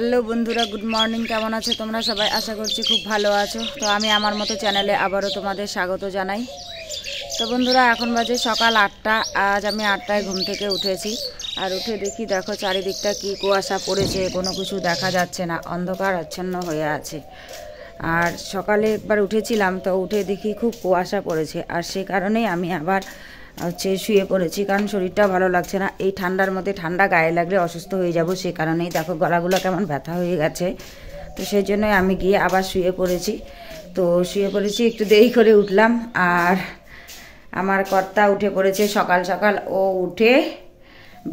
Hello বন্ধুরা good morning কেমন আছো তোমরা সবাই? আশা করছি খুব ভালো আছো। তো আমি আমার মতো চ্যানেলে আবারও তোমাদের স্বাগত জানাই। তো বন্ধুরা, এখন বাজে সকাল আটটা। আজ আমি আটটায় ঘুম থেকে উঠেছি। আর উঠে দেখি, দেখো চারিদিকটা কি কুয়াশা পড়েছে, কোনো কিছু দেখা যাচ্ছে না, অন্ধকার আচ্ছন্ন হয়ে আছে। আর সকালে একবার উঠেছিলাম, তো উঠে দেখি খুব কুয়াশা পড়েছে। আর সে কারণেই আমি আবার হচ্ছে শুয়ে পড়েছি, কারণ শরীরটা ভালো লাগছে না। এই ঠান্ডার মধ্যে ঠান্ডা গায়ে লাগলে অসুস্থ হয়ে যাব, সে কারণেই দেখো গলাগুলো কেমন ব্যথা হয়ে গেছে। তো সেই জন্যই আমি গিয়ে আবার শুয়ে পড়েছি। তো শুয়ে পড়েছি, একটু দেরি করে উঠলাম। আর আমার কর্তা উঠে পড়েছে সকাল সকাল। ও উঠে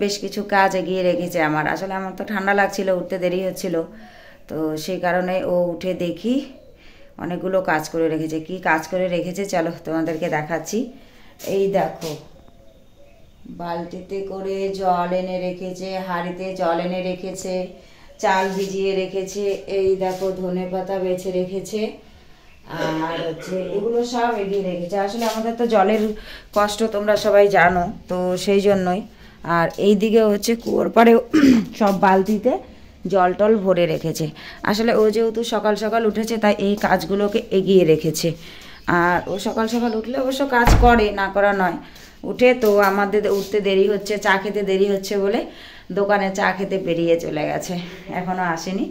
বেশ কিছু কাজ এগিয়ে রেখেছে আমার। আসলে আমার তো ঠান্ডা লাগছিল, উঠতে দেরি হচ্ছিল। তো সেই কারণে ও উঠে দেখি অনেকগুলো কাজ করে রেখেছে। কি কাজ করে রেখেছে, চলো তোমাদেরকে দেখাচ্ছি। এই দেখো। বালতিতে করে জল এনে রেখেছে, হাঁড়িতে জল এনে রেখেছে, চাল ভিজিয়ে রেখেছে, এই দেখো ধনে পাতা বেছে রেখেছে, আর হচ্ছে এগুলো সব এগিয়ে রেখেছে। আসলে আমাদের তো জলের কষ্ট তোমরা সবাই জানো, তো সেই জন্যই। আর এই দিকে হচ্ছে কুয়োর পাড়েও সব বালতিতে জল টল ভরে রেখেছে। আসলে ও যেহেতু সকাল সকাল উঠেছে, তাই এই কাজগুলোকে এগিয়ে রেখেছে। আর ও সকাল সকাল উঠলে অবশ্য কাজ করে, না করা নয়। উঠে তো আমাদের উঠতে দেরি হচ্ছে, চা খেতে দেরি হচ্ছে বলে দোকানে চা খেতে বেরিয়ে চলে গেছে। এখনও আসেনি।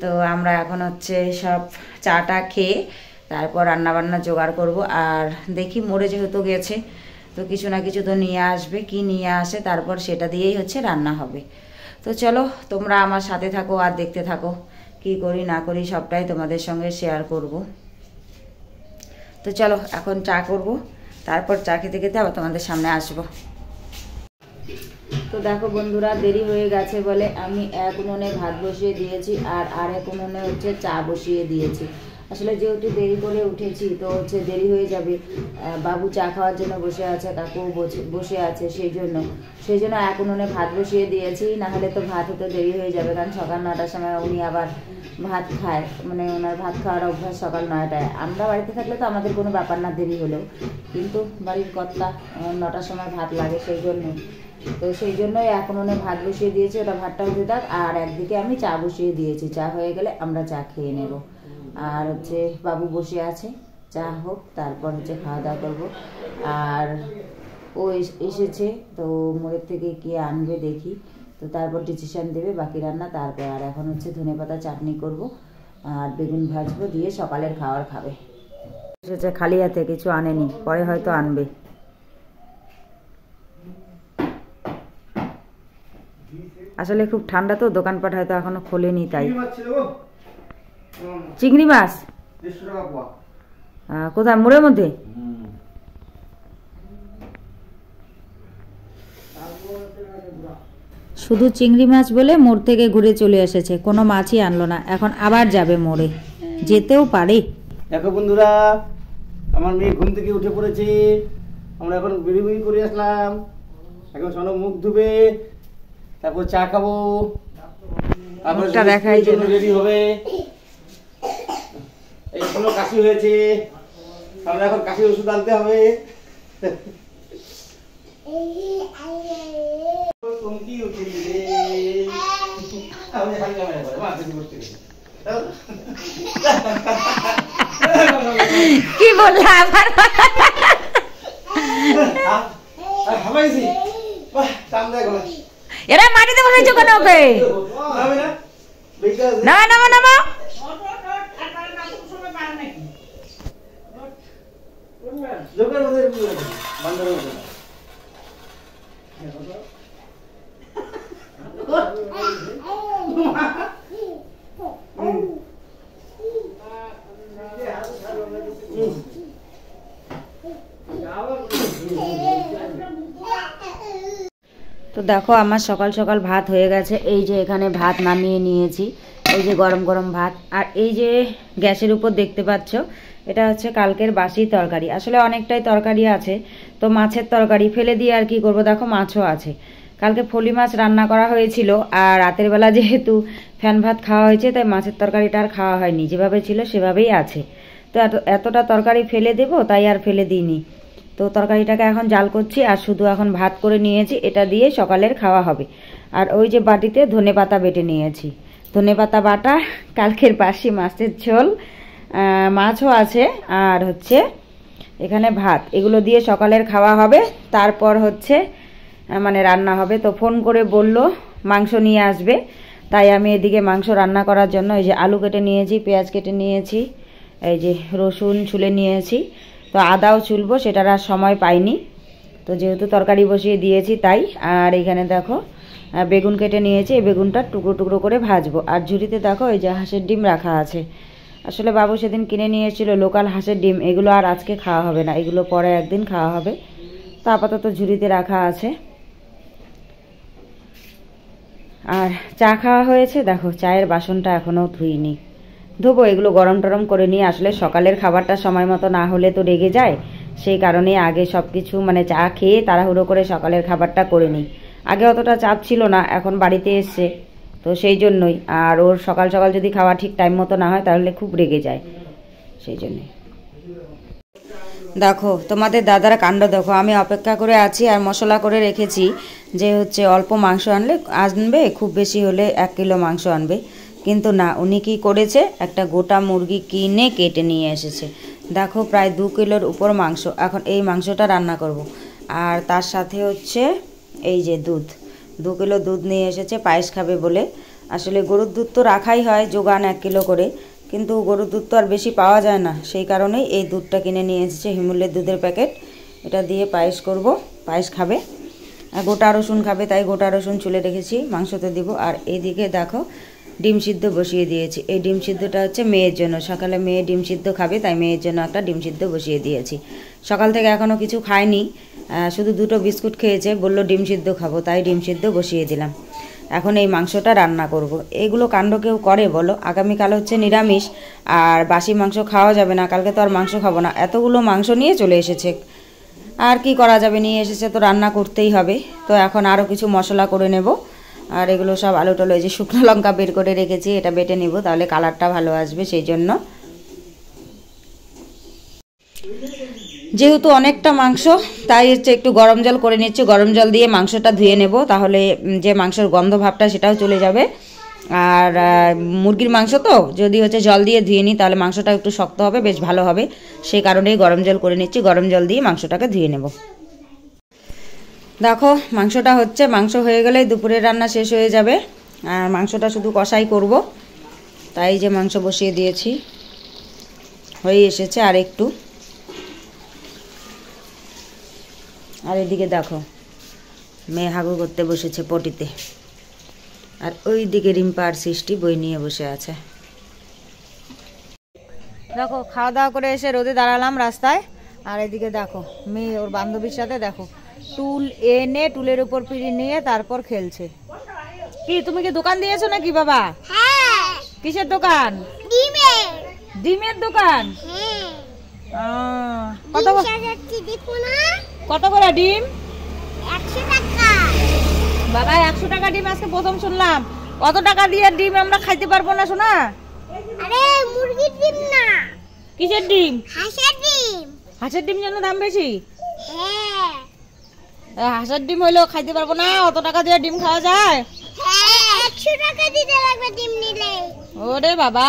তো আমরা এখন হচ্ছে সব চাটা খেয়ে তারপর রান্নাবান্না জোগাড় করব। আর দেখি মোড়ে যেহেতু গেছে, তো কিছু না কিছু তো নিয়ে আসবে। কি নিয়ে আসে তারপর সেটা দিয়েই হচ্ছে রান্না হবে। তো চলো, তোমরা আমার সাথে থাকো আর দেখতে থাকো। কি করি না করি সবটাই তোমাদের সঙ্গে শেয়ার করব। তো চলো, এখন চা করব। তারপর চা খেতে খেতে আবার তোমাদের সামনে আসব। তো দেখো বন্ধুরা, দেরি হয়ে গেছে বলে আমি এক উনুনে ভাত বসিয়ে দিয়েছি আর আর এক উনুনে হচ্ছে চা বসিয়ে দিয়েছি। আসলে যেহেতু দেরি করে উঠেছি, তো হচ্ছে দেরি হয়ে যাবে। বাবু চা খাওয়ার জন্য বসে আছে কাকু বসে আছে সেই জন্য। সেই জন্য এখন উনুনে ভাত বসিয়ে দিয়েছি, নাহলে তো ভাত হতে দেরি হয়ে যাবে, কারণ সকাল নটার সময় উনি আবার ভাত খায়। মানে ওনার ভাত খাওয়ার অভ্যাস সকাল নয়টায়। আমরা বাড়িতে থাকলে তো আমাদের কোনো ব্যাপার না দেরি হলেও। কিন্তু বাড়ির কর্তা নটার সময় ভাত লাগে সেই জন্য। তো সেই জন্যই এখন উনি ভাত বসিয়ে দিয়েছি, ওটা ভাতটা হতে থাক। আর একদিকে আমি চা বসিয়ে দিয়েছি। চা হয়ে গেলে আমরা চা খেয়ে নেব। আর হচ্ছে বাবু বসে আছে, চা হোক, তারপর হচ্ছে খাওয়া দাওয়া করব। আর ও এসেছে, তো মোড়ের থেকে কি আনবে দেখি। তো তারপর ডিসিশান দেবে, বাকি রান্না তারপর। আর এখন হচ্ছে ধনে পাতা চাটনি করব, আর বেগুন ভাজবো, দিয়ে সকালের খাবার খাবে। এসেছে খালি হাতে কিছু আনেনি, পরে হয়তো আনবে। আসলে খুব ঠান্ডা তো, দোকানপাট হয়তো এখনও খোলেনি, তাই। চিংড়ি মাছ? কোথায়? মোড়ের মধ্যে? শুধু চিংড়ি মাছ বলে মোড় থেকে ঘুরে চলে এসেছে। কোনো মাছই আনলো না। এখন আবার যাবে মোড়ে। যেতেও পারে। দেখো বন্ধুরা আমার মেয়ে ঘুম থেকে উঠে পড়েছে। আমরা এখন বিড়ি বিড়ি করে আসলাম। এখন সনক মুখ ধুবে তারপর চা খাব। তারপর। রেডি হবে। এই কাশি হয়েছে। আমরা এখন কাশি ওষুধ আনতে হবে। চমকি। আমি করে, কি বললা আবার? হামাইছি। বাহ, দেয় গলায়। এরা মাটিতে বসাইছো কেন ওকে? নামে না? বেঁচে মতো তো দেখো, আমার সকাল সকাল ভাত হয়ে গেছে। এই যে এখানে ভাত নামিয়ে নিয়েছি। এই যে গরম গরম ভাত। আর এই যে গ্যাসের উপর দেখতে পাচ্ছ এটা হচ্ছে কালকের বাসি তরকারি। আসলে অনেকটাই তরকারি আছে, তো মাছের তরকারি ফেলে দিয়ে আর কি করব? দেখো মাছও আছে। কালকে ফলি মাছ রান্না করা হয়েছিল আর রাতের বেলা যেহেতু ফ্যান ভাত খাওয়া হয়েছে, তাই মাছের তরকারিটা আর খাওয়া হয়নি। যেভাবে ছিল সেভাবেই আছে। তো এত- এতটা তরকারি ফেলে দেবো, তাই আর ফেলে দিইনি। তো তরকারিটাকে এখন জাল করছি আর শুধু এখন ভাত করে নিয়েছি, এটা দিয়ে সকালের খাওয়া হবে। আর ওই যে বাটিতে ধনে পাতা বেটে নিয়েছি। ধনে পাতা বাটা, কালকের বাসি মাছের ঝোল। মাছও আছে, আর হচ্ছে এখানে ভাত। এগুলো দিয়ে সকালের খাওয়া হবে, তারপর হচ্ছে মানে রান্না হবে। তো ফোন করে বলল, মাংস নিয়ে আসবে। তাই আমি এদিকে মাংস রান্না করার জন্য, এই যে আলু কেটে নিয়েছি, পেঁয়াজ কেটে নিয়েছি, এই যে রসুন ছুলে নিয়েছি। তো আদাও ছুলবো, সেটার আর সময় পাইনি। তো যেহেতু তরকারি বসিয়ে দিয়েছি তাই, আর এখানে দেখো বেগুন কেটে নিয়েছি, এই বেগুনটা টুকরো টুকরো করে ভাজবো। আর ঝুড়িতে দেখো, এই যে হাঁসের ডিম রাখা আছে। আসলে বাবু সেদিন কিনে নিয়ে এসেছিল লোকাল হাঁসের ডিম। এগুলো আর আজকে খাওয়া হবে না। এগুলো পরে একদিন খাওয়া হবে। তো আপাতত ঝুড়িতে রাখা আছে। আর চা খাওয়া হয়েছে। দেখো, চায়ের বাসনটা এখনও ধুইনি। ধোবো, এগুলো গরম টরম করে নিয়ে আসলে সকালের খাবারটা সময় মতো না হলে তো রেগে যায়। সেই কারণে আগে সব কিছু মানে চা খেয়ে তাড়াহুড়ো করে সকালের খাবারটা করে নিই। আগে অতটা চাপ ছিল না, এখন বাড়িতে এসছে তো সেই জন্যই। আর ওর সকাল সকাল যদি খাওয়া ঠিক টাইম মতো না হয়, তাহলে খুব রেগে যায়। সেই জন্যে। দেখো, তোমাদের দাদার কাণ্ড দেখো। আমি অপেক্ষা করে আছি আর মশলা করে রেখেছি যে হচ্ছে অল্প মাংস আনলে আনবে, খুব বেশি হলে এক কিলো মাংস আনবে। কিন্তু না, উনি কি করেছে? একটা গোটা মুরগি কিনে কেটে নিয়ে এসেছে। দেখো, প্রায় দু কিলোর উপর মাংস। এখন এই মাংসটা রান্না করব। আর তার সাথে হচ্ছে এই যে দুধ। দু কিলো দুধ নিয়ে এসেছে, পায়েস খাবে বলে। আসলে গরুর দুধ তো রাখাই হয়, যোগান এক কিলো করে। কিন্তু গরুর দুধ তো আর বেশি পাওয়া যায় না। সেই কারণেই এই দুধটা কিনে নিয়ে এসেছে হিমুলের দুধের প্যাকেট। এটা দিয়ে পায়েস করব, পায়েস খাবে। আর গোটা রসুন খাবে, তাই গোটা রসুন চুলে রেখেছি, মাংসতে দিব। আর এইদিকে দেখো, ডিম সিদ্ধ বসিয়ে দিয়েছি। এই ডিম সিদ্ধটা হচ্ছে মেয়ের জন্য। সকালে মেয়ে ডিম সিদ্ধ খাবে, তাই মেয়ের জন্য একটা ডিম সিদ্ধ বসিয়ে দিয়েছি। সকাল থেকে এখনও কিছু খায়নি শুধু দুটো বিস্কুট খেয়েছে, বলল ডিম সিদ্ধ খাব, তাই ডিম সিদ্ধ বসিয়ে দিলাম। এখন এই মাংসটা রান্না করব। এগুলো কাণ্ড কেউ করে বলো? আগামীকাল হচ্ছে নিরামিষ, আর বাসি মাংস খাওয়া যাবে না, কালকে তো আর মাংস খাব না। এতগুলো মাংস নিয়ে চলে এসেছে। আর কি করা যাবে? নিয়ে এসেছে তো রান্না করতেই হবে। তো এখন আরও কিছু মশলা করে নেব। আর এগুলো সব আলু টালু, এই যে শুকনো লঙ্কা বের করে রেখেছি, এটা বেটে নিব, তাহলে কালারটা ভালো আসবে, সেই জন্য। যেহেতু অনেকটা মাংস, তাই হচ্ছে একটু গরম জল করে নিচ্ছি। গরম জল দিয়ে মাংসটা ধুয়ে নেব, তাহলে যে মাংসের গন্ধ ভাবটা সেটাও চলে যাবে। আর মুরগির মাংস তো, যদি হচ্ছে জল দিয়ে ধুয়ে নিই, তাহলে মাংসটা একটু শক্ত হবে, বেশ ভালো হবে। সেই কারণেই গরম জল করে নিচ্ছি, গরম জল দিয়ে মাংসটাকে ধুয়ে নেব। দেখো, মাংসটা হচ্ছে, মাংস হয়ে গেলেই দুপুরের রান্না শেষ হয়ে যাবে। আর মাংসটা শুধু কষাই করব। তাই যে মাংস বসিয়ে দিয়েছি। হয়ে এসেছে আর একটু আর এদিকে দেখো মেয়ে হাগু করতে বসেছে পটিতে। আর ওই দিকে রিম্পা আর সৃষ্টি বই নিয়ে বসে আছে। দেখো খাওয়া দাওয়া করে এসে রোদে দাঁড়ালাম রাস্তায়। আর এদিকে দেখো মেয়ে ওর বান্ধবীর সাথে দেখো টুল এনে টুলের উপর পিড়ি নিয়ে তারপর খেলছে। কি তুমি কি দোকান দিয়েছ নাকি বাবা? হ্যাঁ। কিসের দোকান? ডিমের। দোকান? কত কত করে ডিম? বাবা একশো টাকা ডিম আজকে প্রথম শুনলাম। কত টাকা দিয়ে ডিম আমরা খাইতে পারব না শোনা আরে মুরগির ডিম না। কিসের ডিম? হাঁসের ডিম। হাঁসের ডিম জন্য দাম বেশি? হ্যাঁ। হাঁসের ডিম হইলেও খাইতে পারব না অত টাকা দিয়ে ডিম খাওয়া যায়? হ্যাঁ একশো টাকা দিতে লাগবে ডিম নিলে। ওরে বাবা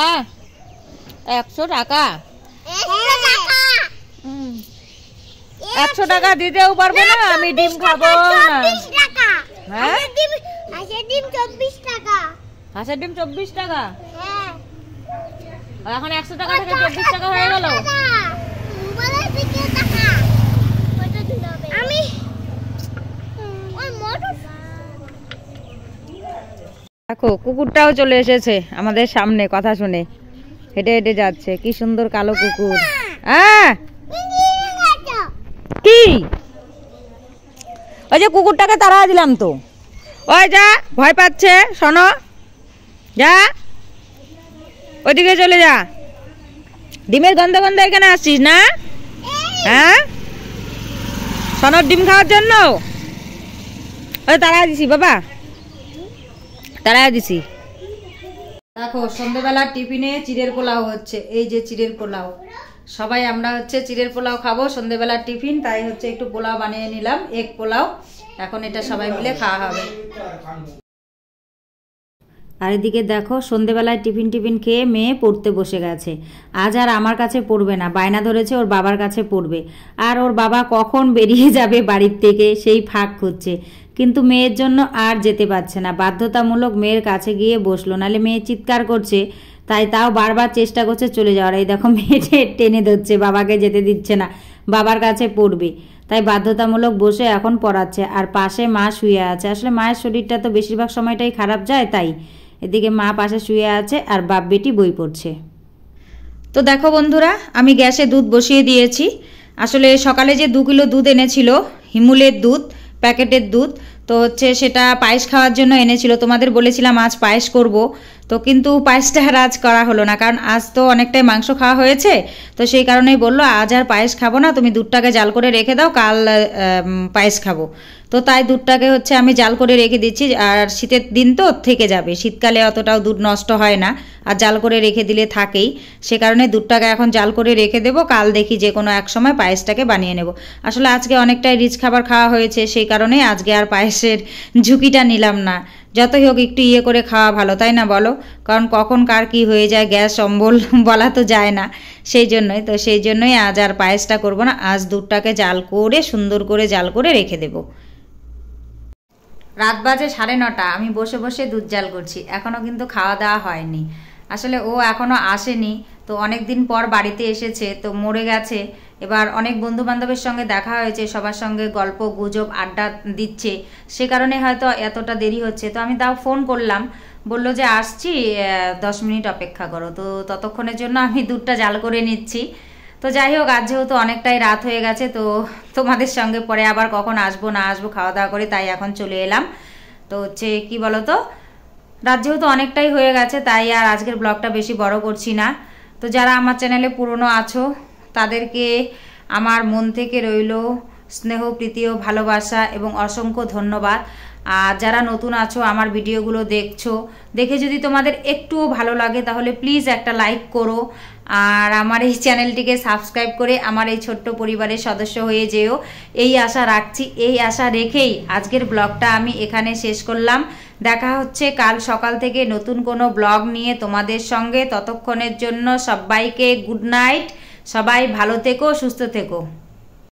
একশো টাকা একশো টাকা হুম, একশো টাকা দিতেও পারব না আমি ডিম খাব না। টাকা। হ্যাঁ? হাঁসের ডিম চব্বিশ টাকা। হাঁসের ডিম চব্বিশ টাকা? হ্যাঁ। এখন একশো টাকা থেকে চব্বিশ টাকা হয়ে গেল। মোবাইলের দিকে টাকা। আমি ওই মোটর দেখো কুকুরটাও চলে এসেছে আমাদের সামনে কথা শুনে। হেঁটে হেঁটে যাচ্ছে কি সুন্দর কালো কুকুর। হ্যাঁ? কি? ওই যে কুকুরটাকে তাড়া দিলাম তো। ওই যা, ভয় পাচ্ছে, শোনো। যা। ওইদিকে চলে যা। ডিমের গন্ধ গন্ধ এখানে আসছিস না? হ্যাঁ? সনর ডিম খাওয়ার জন্য? ওই তাড়া দিছি, বাবা। তাড়া দিছি। দেখো সন্ধ্যেবেলা টিফিনে চিড়ের পোলাও হচ্ছে। এই যে চিড়ের পোলাও। সবাই আমরা হচ্ছে চিড়ের পোলাও খাব সন্ধ্যেবেলার টিফিন, তাই হচ্ছে একটু পোলাও বানিয়ে নিলাম, এক পোলাও। এখন এটা সবাই মিলে খাওয়া হবে। আর এদিকে দেখো, সন্ধেবেলায় টিফিন টিফিন খেয়ে মেয়ে পড়তে বসে গেছে। আজ আর আমার কাছে পড়বে না, বায়না ধরেছে, ওর বাবার কাছে পড়বে। আর ওর বাবা কখন বেরিয়ে যাবে বাড়ির থেকে, সেই ফাঁক খুঁজছে। কিন্তু মেয়ের জন্য আর যেতে পারছে না। বাধ্যতামূলক মেয়ের কাছে গিয়ে বসল নাহলে মেয়ে চিৎকার করছে তাই তাও বারবার চেষ্টা করছে চলে যাওয়ার। এই দেখো মেয়েটে টেনে ধরছে, বাবাকে যেতে দিচ্ছে না, বাবার কাছে পড়বে। তাই বাধ্যতামূলক বসে এখন পড়াচ্ছে, আর পাশে মা শুয়ে আছে। আসলে মায়ের শরীরটা তো বেশিরভাগ সময়টাই খারাপ যায়, তাই এদিকে মা পাশে শুয়ে আছে, আর বাপ বেটি বই পড়ছে। তো দেখো বন্ধুরা, আমি গ্যাসে দুধ বসিয়ে দিয়েছি। আসলে সকালে যে দু কিলো দুধ এনেছিল, হিমুলের দুধ, প্যাকেটের দুধ, তো হচ্ছে সেটা পায়েস খাওয়ার জন্য এনেছিল। তোমাদের বলেছিলাম আজ পায়েস করব। তো কিন্তু পায়েসটা আর আজ করা হলো না, কারণ আজ তো অনেকটাই মাংস খাওয়া হয়েছে। তো সেই কারণেই বলল, আজ আর পায়েস খাব না, তুমি দুধটাকে জাল করে রেখে দাও, কাল পায়েস খাব। তো তাই দুধটাকে হচ্ছে আমি জাল করে রেখে দিচ্ছি, আর শীতের দিন তো থেকে যাবে, শীতকালে অতটাও দুধ নষ্ট হয় না, আর জাল করে রেখে দিলে থাকেই। সে কারণে দুধটাকে এখন জাল করে রেখে দেবো, কাল দেখি যে কোনো এক সময় পায়েসটাকে বানিয়ে নেব। আসলে আজকে অনেকটাই রিচ খাবার খাওয়া হয়েছে, সেই কারণেই আজকে আর পায়েসের ঝুঁকিটা নিলাম না। যতই হোক একটু ইয়ে করে খাওয়া ভালো, তাই না বলো? কারণ কখন কার কি হয়ে যায়, গ্যাস, অম্বল বলা তো যায় না। সেই জন্যই, তো সেই জন্যই আজ আর পায়েসটা করব না, আজ দুধটাকে জাল করে, সুন্দর করে জাল করে রেখে দেবো। রাত বাজে সাড়ে নটা, আমি বসে বসে দুধ জাল করছি এখনও কিন্তু খাওয়া দাওয়া হয়নি। আসলে ও এখনও আসেনি তো অনেক দিন পর বাড়িতে এসেছে, তো মরে গেছে। এবার অনেক বন্ধু বান্ধবের সঙ্গে দেখা হয়েছে, সবার সঙ্গে গল্প, গুজব, আড্ডা দিচ্ছে। সে কারণে হয়তো এতটা দেরি হচ্ছে। তো আমি তাও ফোন করলাম, বলল যে আসছি দশ মিনিট অপেক্ষা করো। তো ততক্ষণের জন্য আমি দুধটা জাল করে নিচ্ছি। তো যাই হোক, আজ যেহেতু অনেকটাই রাত হয়ে গেছে, তো তোমাদের সঙ্গে পরে আবার কখন আসব, না আসব, খাওয়া দাওয়া করে তাই এখন চলে এলাম। তো হচ্ছে কি বলো তো রাত যেহেতু অনেকটাই হয়ে গেছে, তাই আর আজকের ব্লগটা বেশি বড় করছি না। তো যারা আমার চ্যানেলে পুরনো আছো, তাদেরকে আমার মন থেকে রইল স্নেহ, প্রীতি ও ভালোবাসা এবং অসংখ্য ধন্যবাদ। আর যারা নতুন আছো, আমার ভিডিওগুলো দেখছ, দেখে যদি তোমাদের একটুও ভালো লাগে, তাহলে প্লিজ একটা লাইক করো। আর আমার এই চ্যানেলটিকে সাবস্ক্রাইব করে আমার এই ছোট্ট পরিবারের সদস্য হয়ে যেও। এই আশা রাখছি, এই আশা রেখেই আজকের ব্লগটা আমি এখানে শেষ করলাম। দেখা হচ্ছে কাল সকাল থেকে নতুন কোনো ব্লগ নিয়ে তোমাদের সঙ্গে। ততক্ষণের জন্য সবাইকে গুড নাইট। সবাই ভালো থেকো, সুস্থ থেকো।